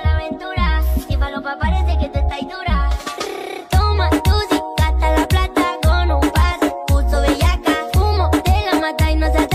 una aventura. Llévalo pa' parece que te está y dura. Toma tu si gasta la plata con un pase, pulso bellaca, fumo, te la mata y no se